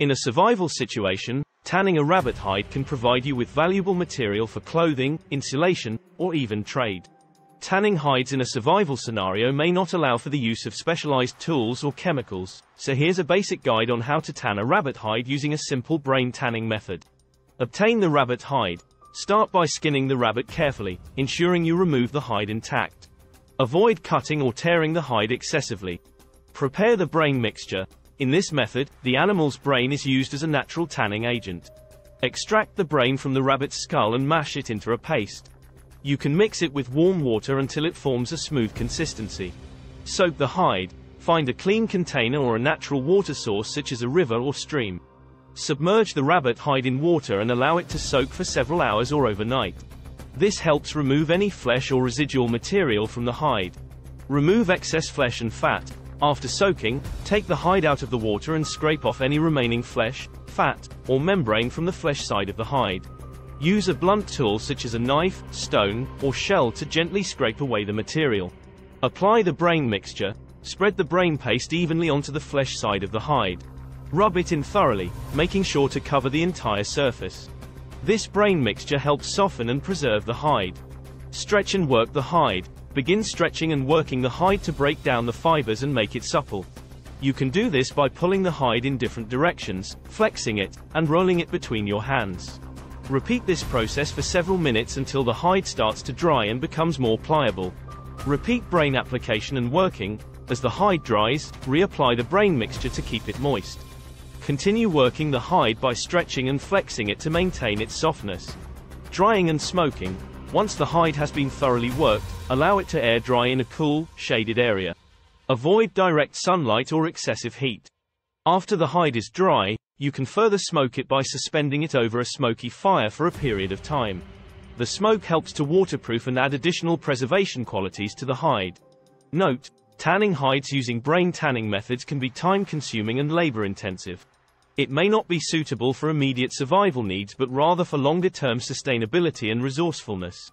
In a survival situation, tanning a rabbit hide can provide you with valuable material for clothing, insulation, or even trade. Tanning hides in a survival scenario may not allow for the use of specialized tools or chemicals, so here's a basic guide on how to tan a rabbit hide using a simple brain tanning method. Obtain the rabbit hide. Start by skinning the rabbit carefully, ensuring you remove the hide intact. Avoid cutting or tearing the hide excessively. Prepare the brain mixture. In this method, the animal's brain is used as a natural tanning agent. Extract the brain from the rabbit's skull and mash it into a paste. You can mix it with warm water until it forms a smooth consistency. Soak the hide. Find a clean container or a natural water source such as a river or stream. Submerge the rabbit hide in water and allow it to soak for several hours or overnight. This helps remove any flesh or residual material from the hide. Remove excess flesh and fat. After soaking, take the hide out of the water and scrape off any remaining flesh, fat, or membrane from the flesh side of the hide. Use a blunt tool such as a knife, stone, or shell to gently scrape away the material. Apply the brain mixture. Spread the brain paste evenly onto the flesh side of the hide. Rub it in thoroughly, making sure to cover the entire surface. This brain mixture helps soften and preserve the hide. Stretch and work the hide. Begin stretching and working the hide to break down the fibers and make it supple. You can do this by pulling the hide in different directions, flexing it, and rolling it between your hands. Repeat this process for several minutes until the hide starts to dry and becomes more pliable. Repeat brain application and working. As the hide dries, reapply the brain mixture to keep it moist. Continue working the hide by stretching and flexing it to maintain its softness. Drying and smoking. Once the hide has been thoroughly worked, allow it to air dry in a cool, shaded area. Avoid direct sunlight or excessive heat. After the hide is dry, you can further smoke it by suspending it over a smoky fire for a period of time. The smoke helps to waterproof and add additional preservation qualities to the hide. Note, tanning hides using brain tanning methods can be time-consuming and labor-intensive. It may not be suitable for immediate survival needs but rather for longer-term sustainability and resourcefulness.